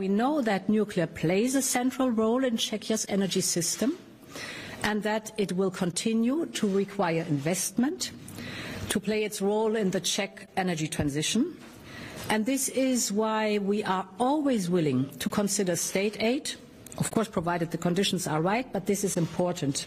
We know that nuclear plays a central role in Czechia's energy system and that it will continue to require investment to play its role in the Czech energy transition. And this is why we are always willing to consider state aid, of course, provided the conditions are right, but this is important.